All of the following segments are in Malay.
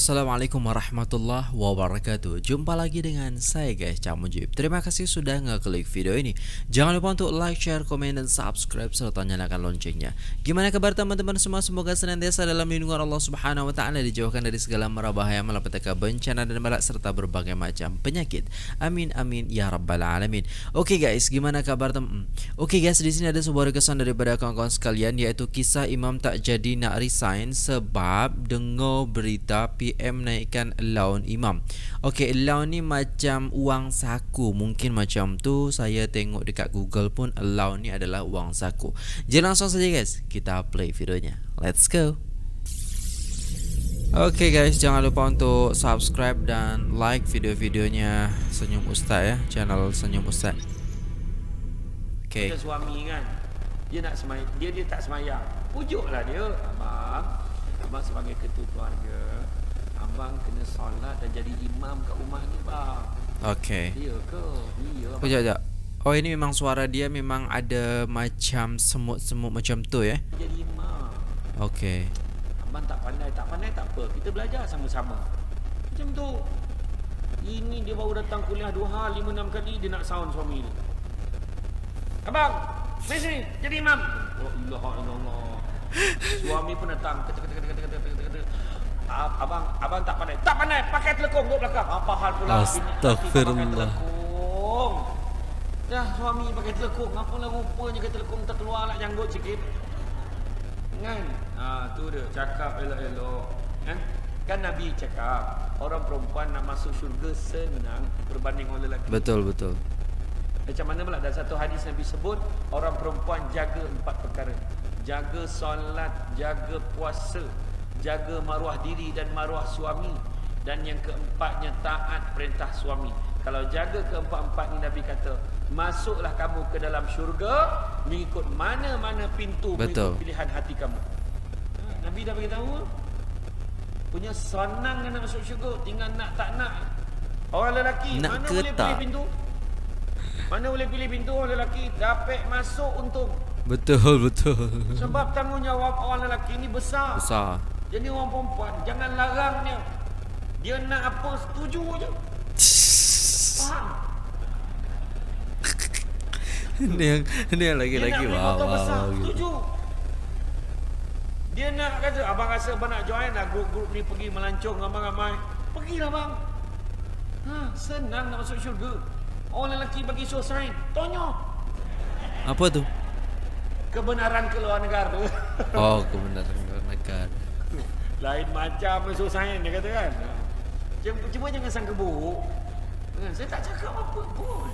Assalamualaikum warahmatullahi wabarakatuh. Jumpa lagi dengan saya guys Cak Mujib Terima kasih sudah ngeklik video ini. Jangan lupa untuk like, share, komen, dan subscribe Serta nyalakan loncengnya. Gimana kabar teman-teman semua? Semoga senantiasa dalam lindungan Allah subhanahu wa ta'ala Dijauhkan dari segala mara bahaya Malapetaka bencana dan balak Serta berbagai macam penyakit. Amin amin ya rabbal alamin. Oke okay guys Gimana kabar teman Oke okay guys di sini ada sebuah kesan daripada kawan-kawan sekalian Yaitu kisah imam tak jadi nak resign Sebab dengar berita PM naikkan allowance imam. Okey, allowance ni macam uang saku. Mungkin macam tu saya tengok dekat Google pun allowance ni adalah uang saku. Jadi langsung saja guys, kita play videonya. Let's go. Okay guys, jangan lupa untuk subscribe dan like video-videonya Senyum Ustaz ya, channel Senyum Ustaz. Okay. Dia suami kan, dia nak semai, dia dia tak semayang. Pujuklah dia, abang. Abang sebagai ketua keluarga abang kena solat dan jadi imam kat rumah ni bang. Okey. Iya ke? Iya. Oh, jap, jap. Oh ini memang suara dia memang ada macam semut-semut macam tu ya. Jadi imam. Okey. Abang tak pandai, tak pandai tak apa. Kita belajar sama-sama. Macam tu. Ini dia baru datang kuliah dua hari, lima, enam kali dia nak sound suami ni. Abang, sini jadi imam. Oh ilah Allah. Suami pun datang. Kata, kata, kata, kata abang abang tak pandai. Tak pandai pakai telekung duduk belakang. Apa hal pula Astagfirullah. Dah suami pakai telekung. Apa lah rupanya pakai telekung terkeluar nak janggut sikit. Kan? Ha, tu dia. Cakap elok-elok. Kan? Kan Nabi cakap. Orang perempuan nak masuk syurga senang berbanding orang lelaki. Betul, betul. Macam mana pula dalam satu hadis Nabi sebut. Orang perempuan jaga empat perkara. Jaga solat, jaga puasa, jaga maruah diri dan maruah suami. Dan yang keempatnya taat perintah suami. Kalau jaga keempat-empat ni Nabi kata masuklah kamu ke dalam syurga mengikut mana-mana pintu Betul. mengikut pilihan hati kamu. Ha, Nabi dah beritahu punya senang nak masuk syurga tinggal nak tak nak. Orang lelaki nak mana boleh tak? pilih pintu? Mana boleh pilih pintu orang lelaki? Dapat masuk untung. Betul betul. Sebab tanggungjawab orang lelaki ni besar. Besar jadi orang perempuan Jangan larang dia. Dia nak apa setuju je. Faham? Ini yang Ini yang lagi-lagi Dia nak wow, besar wow, Setuju. Dia nak kata Abang rasa abang nak join lah Grup-grup ni pergi melancong ramai-ramai. Pergilah bang. Ha, Senang nak masuk syurga. Orang lelaki bagi suruh sign Tanya Apa tu? Kebenaran keluar negara. Oh kebenaran keluar negara lain macam masuk sains dia kata kan. Cuma, cuma jangan sangka buruk. Kan? Saya tak cakap apa pun.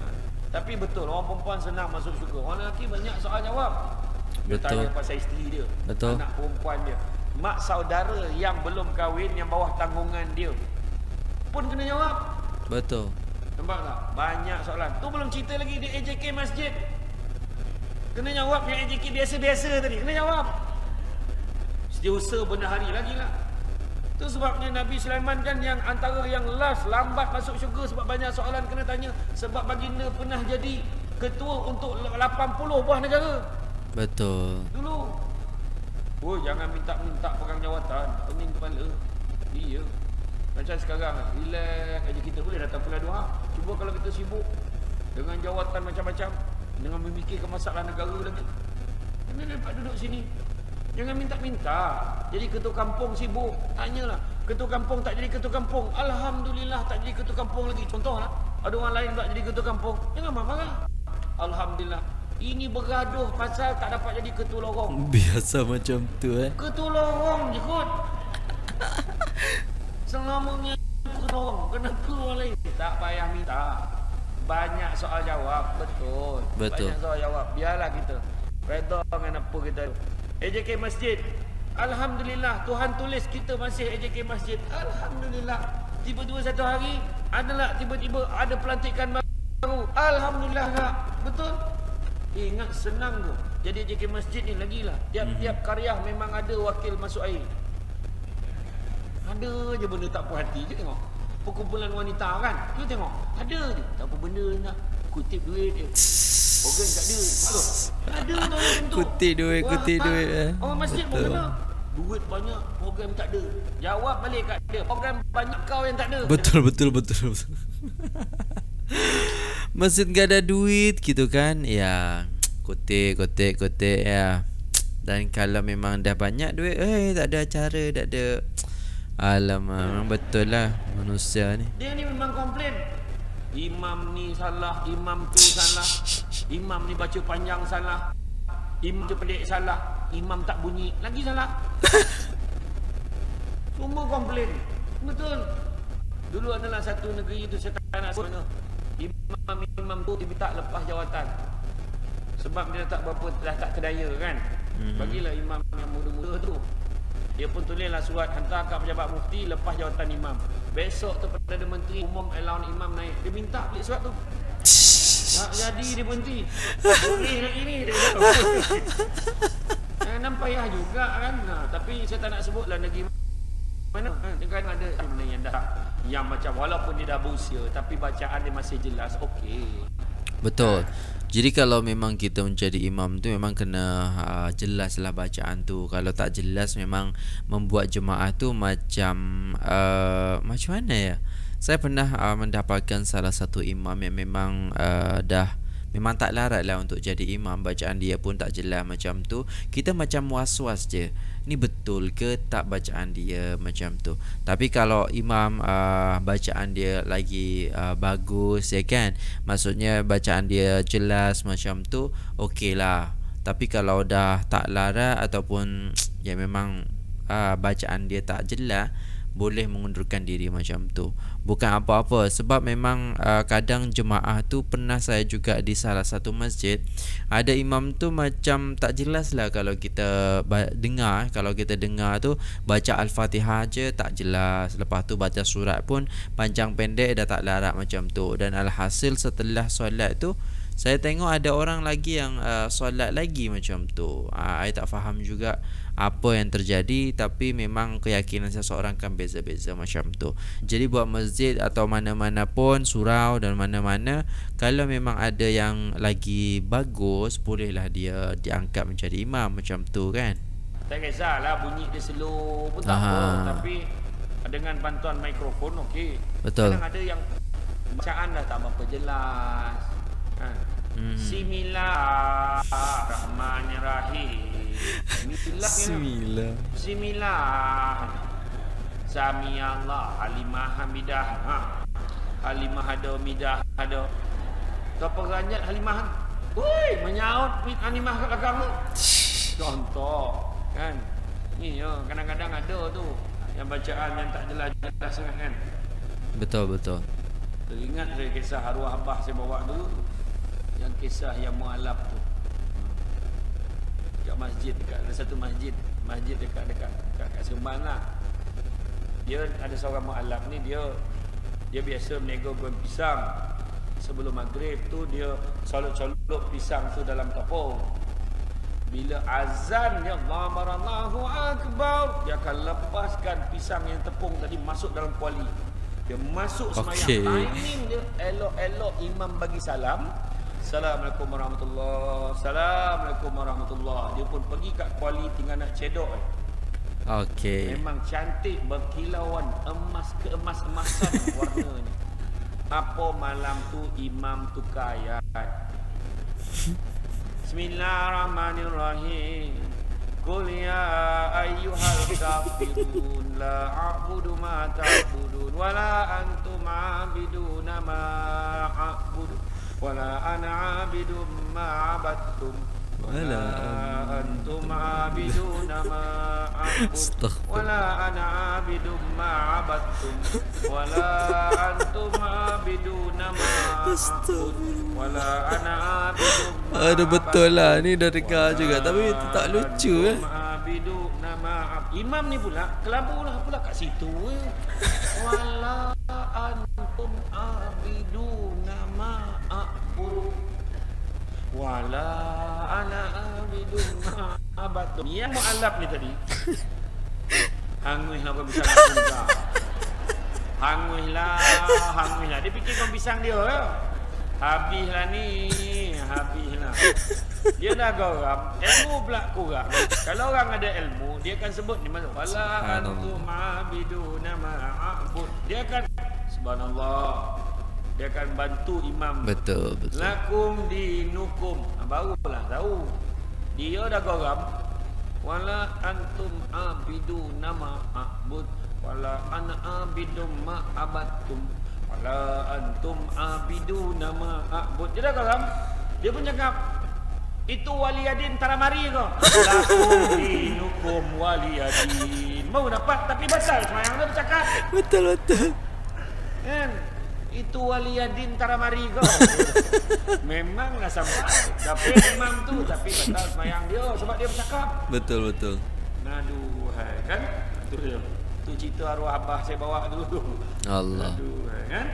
Ha. Tapi betul orang perempuan senang masuk syurga. Orang lelaki banyak soal jawab. Dia betul. tanya pasal isteri dia. Betul. Anak perempuan dia. Mak saudara yang belum kahwin yang bawah tanggungan dia. Pun kena jawab. Betul. Nampak tak? Banyak soalan. Tu belum cerita lagi di AJK masjid. Kena jawab yang AJK biasa-biasa tadi. Kena jawab. Dia usaha benda hari lagi lah. Itu sebabnya Nabi Sulaiman kan yang antara yang last lambat masuk syurga Sebab banyak soalan kena tanya. Sebab baginda pernah jadi ketua untuk 80 buah negara. Betul. Dulu. Oh jangan minta-minta pegang jawatan. Pening kepala. Iya. Macam sekarang Relax aja. Kita boleh datang pula doa Cuba kalau kita sibuk Dengan jawatan macam-macam Dengan memikirkan masalah negara lagi. Kena dapat duduk sini Jangan minta-minta. Jadi ketua kampung sibuk. Tanyalah. Ketua kampung tak jadi ketua kampung. Alhamdulillah tak jadi ketua kampung lagi. Contohlah. Ada orang lain tak jadi ketua kampung. Jangan marah-marah. Alhamdulillah. Ini bergaduh pasal tak dapat jadi ketua lorong. Biasa macam tu eh. Ketua lorong je kot. Selamanya ketua lorong. Kenapa orang lain? Tak payah minta. Banyak soal jawab. Betul. Betul. Banyak soal jawab. Biarlah kita. Reda dengan apa kita. AJK Masjid. Alhamdulillah Tuhan tulis kita masih AJK Masjid. Alhamdulillah. Tiba-tiba satu hari adalah tiba-tiba ada pelantikan baru. Alhamdulillah tak? Betul? Eh, ingat senang tu. Jadi AJK Masjid ni lagilah. Tiap-tiap mhm. karya memang ada wakil masuk air. Ada je benda tak puas hati. je tengok. Perkumpulan wanita kan. Tu tengok. Ada je. Tak apa benda nak kutip duit dia. Organ tak ada. Ada tu Kutip duit, kutip duit. Eh. Orang masjid pun kena. duit banyak, program tak ada. Jawab balik kat dia, program banyak kau yang tak ada. Betul betul betul betul. Masjid gak ada duit gitu kan Ya Kotek kotek kotek ya Dan kalau memang dah banyak duit Eh tak ada acara Tak ada Alamak Memang betul lah Manusia ni Dia ni memang komplain. Imam ni salah, imam tu salah. Imam ni baca panjang salah. Imam tu pendek salah. Imam tak bunyi lagi salah. Semua komplain. Betul. Dulu adalah satu negeri itu saya tak nak sebut mana. Imam-imam tu diminta lepas jawatan. Sebab dia tak berapa dah tak kedaya kan. Mhm. Bagilah imam yang muda-muda tu. Dia pun tulislah surat hantar kat pejabat mufti lepas jawatan imam. Besok tu Perdana Menteri umum allowance imam naik. Dia minta balik surat tu. Tak jadi dia berhenti. Boleh lagi ni dia kata. Eh, nampak payah juga kan. Nah, tapi saya tak nak sebutlah negeri mana. Dia kan ada mana yang dah yang macam walaupun dia dah berusia tapi bacaan dia masih jelas. Okey. Betul. Jadi kalau memang kita menjadi imam tu memang kena uh, jelaslah bacaan tu. Kalau tak jelas memang membuat jemaah tu macam uh, macam mana ya? Saya pernah uh, mendapatkan salah satu imam yang memang uh, dah memang tak larat lah untuk jadi imam. Bacaan dia pun tak jelas macam tu. Kita macam was-was je. Ni betul ke tak bacaan dia macam tu? Tapi kalau imam uh, bacaan dia lagi uh, bagus ya kan? Maksudnya bacaan dia jelas macam tu okey lah. Tapi kalau dah tak larat ataupun ya memang uh, bacaan dia tak jelas boleh mengundurkan diri macam tu. Bukan apa-apa sebab memang uh, kadang jemaah tu pernah saya juga di salah satu masjid ada imam tu macam tak jelas lah kalau kita dengar kalau kita dengar tu baca al-fatihah je tak jelas. Lepas tu baca surat pun panjang pendek dah tak larat macam tu. Dan alhasil setelah solat tu saya tengok ada orang lagi yang uh, solat lagi macam tu. Uh, I tak faham juga apa yang terjadi tapi memang keyakinan seseorang kan beza-beza macam tu. Jadi buat masjid atau mana-mana pun surau dan mana-mana kalau memang ada yang lagi bagus bolehlah dia diangkat menjadi imam macam tu kan. Tak kisahlah bunyi dia slow pun tak Aha. apa tapi dengan bantuan mikrofon okey. Betul. Kadang ada yang bacaan dah tak berapa jelas. Ha. Hmm. Bismillahirrahmanirrahim. Bismillah. Bismillah. Sami Allah Halimah Hamidah. Ha. Halimah ada Midah ada. Apa ranjat Halimah? Woi, menyaut Halimah kat belakang tu. Contoh kan. Ni ya, kadang-kadang ada tu yang bacaan yang tak jelas-jelas sangat kan. Betul betul. Teringat saya kisah arwah abah saya bawa dulu Yang kisah yang mualaf tu Dekat masjid dekat ada satu masjid Masjid dekat dekat dekat, dekat Seremban lah. Dia ada seorang mualaf ni dia Dia biasa menego goreng pisang. Sebelum maghrib tu dia Colok-colok pisang tu dalam tepung bila azan ya Allah Allahu Akbar Dia akan lepaskan pisang yang tepung tadi masuk dalam kuali. Dia masuk semayang. Okey. Timing dia elok-elok imam bagi salam Assalamualaikum warahmatullahi Assalamualaikum warahmatullahi. Dia pun pergi kat kuali tinggal nak cedok eh. Okey. Memang cantik berkilauan Emas keemas-emasan warnanya. Apa malam tu imam tukar ayat? Bismillahirrahmanirrahim. Qul ya ayyuhal kafirun La a'budu ma ta'budun Wa la antum a'biduna ma a'budu Wa la ana a'bidun ma abadtum Wa la antum a'biduna ma a'budu Astaghfirullah. ولا أنا عابد ما عبدتم ولا أنتم عابدون ما أعبد ولا أنا عابد ما Ada betul lah ni dah عبدتم dengar juga tapi ولا itu tak lucu eh. أنتم عابدون ما أعبد. Imam ni pula kelabu lah pula kat situ eh. Wala antum Wala ana abidun ma abadtum Yang mu'alaf ni tadi Hanguih aku juga Hanguih lah Hanguih lah Dia fikir kau pisang dia ya? Habis lah ni Habis lah Dia dah geram, ilmu pula kurang. Kalau orang ada ilmu, dia akan sebut ni mana? Wala antum abiduna ma'abud. Dia akan subhanallah. Dia akan bantu imam. Betul, betul. Lakum dinukum. Ha, barulah tahu. Dia dah geram. Wala antum abiduna ma'abud. Wala ana abidum ma'abattum. Wala antum abiduna ma'abud. Dia dah geram. Dia pun cakap, itu waliyadin taramari ke? Lakum dinukum waliyadin. Mau dapat tapi batal semayang dia bercakap. Betul, betul. Kan? Itu waliyadin taramari ke? Memanglah sampai. Tapi imam tu tapi batal semayang dia sebab dia bercakap. Betul, betul. Aduhai kan? Tu dia. Tu cerita arwah abah saya bawa dulu. Allah. Aduhai kan?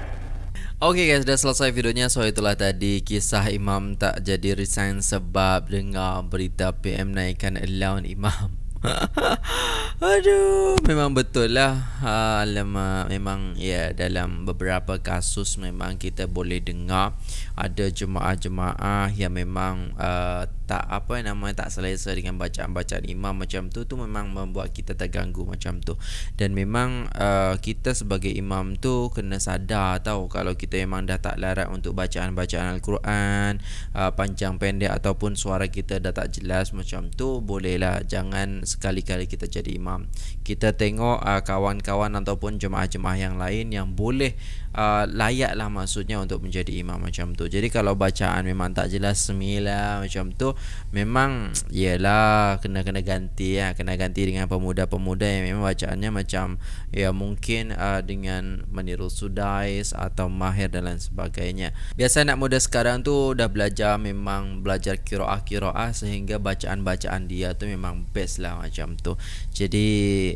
Oke okay guys, sudah selesai videonya. So itulah tadi kisah Imam tak jadi resign sebab dengar berita PM naikkan allowance Imam. Aduh, memang betul lah. Ha, alamak, memang ya dalam beberapa kasus memang kita boleh dengar ada jemaah-jemaah yang memang uh, tak apa nama tak selesa dengan bacaan-bacaan imam macam tu tu memang membuat kita terganggu macam tu. Dan memang uh, kita sebagai imam tu kena sadar tahu kalau kita memang dah tak larat untuk bacaan-bacaan al-Quran uh, panjang pendek ataupun suara kita dah tak jelas macam tu bolehlah jangan sekali-kali kita jadi imam. Kita tengok uh, kawan-kawan ataupun jemaah-jemaah yang lain yang boleh uh, layaklah maksudnya untuk menjadi imam macam tu. Jadi kalau bacaan memang tak jelas semila macam tu memang ialah kena kena ganti ya kena ganti dengan pemuda-pemuda yang memang bacaannya macam ya mungkin uh, dengan meniru sudais atau mahir dan lain sebagainya. Biasa anak muda sekarang tu dah belajar memang belajar kiroah kiroah sehingga bacaan-bacaan dia tu memang best lah macam tu. Jadi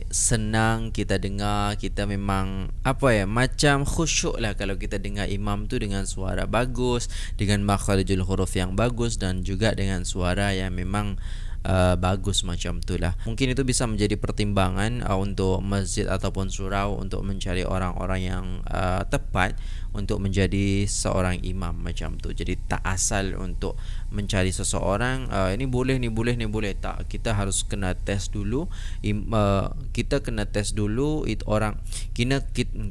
senang kita dengar kita memang apa ya macam khusyuk lah kalau kita dengar imam tu dengan suara bagus dengan makharijul huruf yang bagus dan juga dengan suara yang memang uh, bagus macam itulah. Mungkin itu bisa menjadi pertimbangan uh, untuk masjid ataupun surau untuk mencari orang-orang yang uh, tepat untuk menjadi seorang imam macam tu. Jadi tak asal untuk mencari seseorang uh, ini boleh ni boleh ni boleh tak. Kita harus kena test dulu. Im, uh, kita kena test dulu it orang kita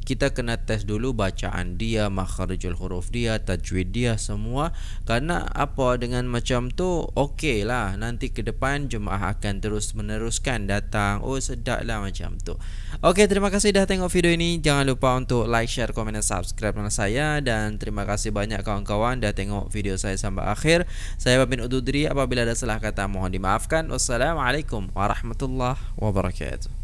kita kena test dulu bacaan dia, makharijul huruf dia, tajwid dia semua. Karena apa dengan macam tu okey lah nanti ke depan jemaah akan terus meneruskan datang. Oh sedap lah macam tu. Okey terima kasih dah tengok video ini. Jangan lupa untuk like, share, komen dan subscribe saya dan terima kasih banyak kawan-kawan dah tengok video saya sampai akhir. Saya Babin Ududri apabila ada salah kata mohon dimaafkan. Wassalamualaikum warahmatullahi wabarakatuh.